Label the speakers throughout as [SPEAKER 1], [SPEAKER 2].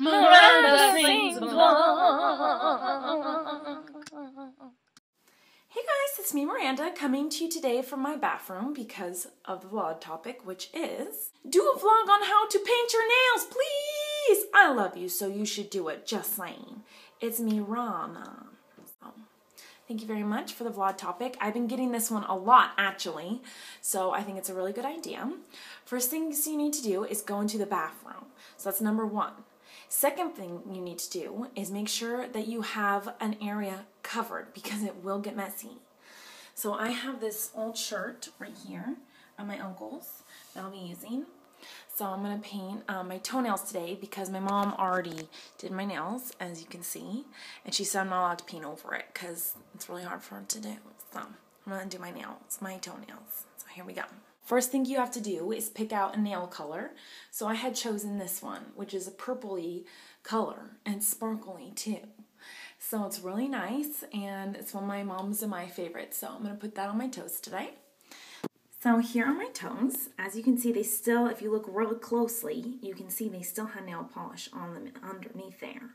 [SPEAKER 1] Miranda sings Hey guys, it's me Miranda coming to you today from my bathroom because of the vlog topic, which is do a vlog on how to paint your nails, please! I love you, so you should do it, just saying. It's me, Rana. So, thank you very much for the vlog topic. I've been getting this one a lot, actually, so I think it's a really good idea. First thing you need to do is go into the bathroom. So that's number one. Second thing you need to do is make sure that you have an area covered because it will get messy. So I have this old shirt right here on my uncle's that I'll be using. So I'm going to paint um, my toenails today because my mom already did my nails, as you can see. And she said I'm not allowed to paint over it because it's really hard for her to do. So I'm going to do my nails, my toenails. So here we go. First thing you have to do is pick out a nail color. So I had chosen this one, which is a purpley color and sparkly too. So it's really nice and it's one of my mom's and my favorites. So I'm to put that on my toes today. So here are my toes. As you can see, they still, if you look really closely, you can see they still have nail polish on them underneath there.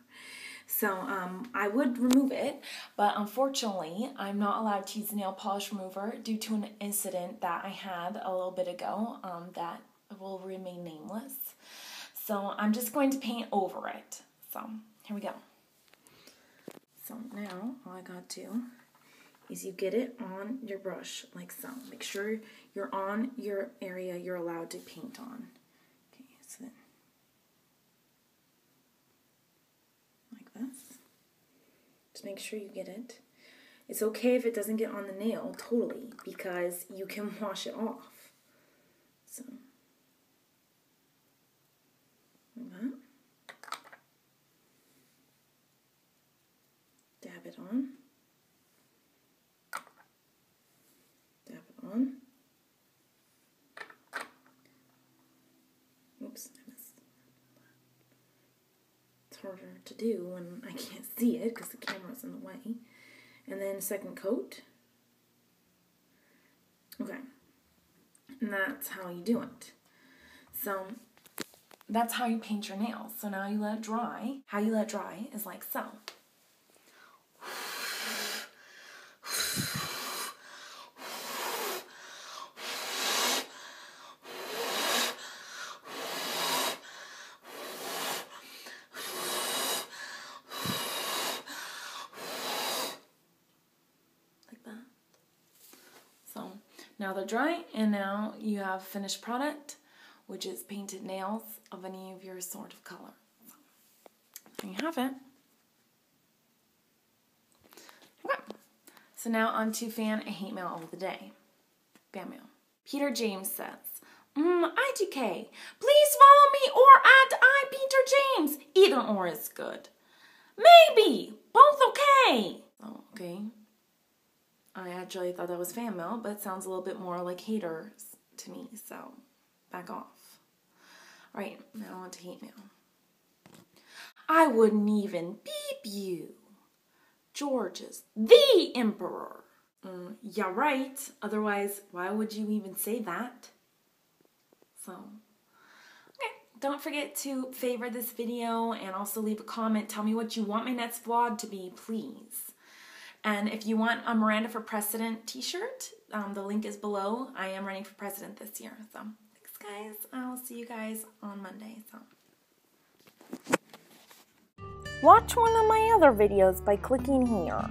[SPEAKER 1] So um, I would remove it, but unfortunately, I'm not allowed to use nail polish remover due to an incident that I had a little bit ago um, that will remain nameless. So I'm just going to paint over it. So here we go. So now all I got to do is you get it on your brush like so. Make sure you're on your area you're allowed to paint on. Okay, so then this. Just make sure you get it. It's okay if it doesn't get on the nail totally because you can wash it off. So, like that. Dab it on. Dab it on. Harder to do when I can't see it because the camera's in the way. And then second coat. Okay. And that's how you do it. So that's how you paint your nails. So now you let it dry. How you let it dry is like so. Now they're dry and now you have finished product which is painted nails of any of your sort of color. There you have it. Okay. So now on to fan and hate mail of the day. Fan mail. Peter James says, mm, ITK, please follow me or add I Peter James. Either or is good. Maybe. Both okay. Oh, okay. I actually thought that was fan mail, but sounds a little bit more like haters to me, so back off. All right, now on to hate mail. I wouldn't even beep you. George is the emperor. Mm, yeah, right. Otherwise, why would you even say that? So, okay. Don't forget to favorite this video and also leave a comment. Tell me what you want my next vlog to be, please. And if you want a Miranda for President t-shirt, um, the link is below. I am running for president this year. So thanks guys. I'll see you guys on Monday. So. Watch one of my other videos by clicking here.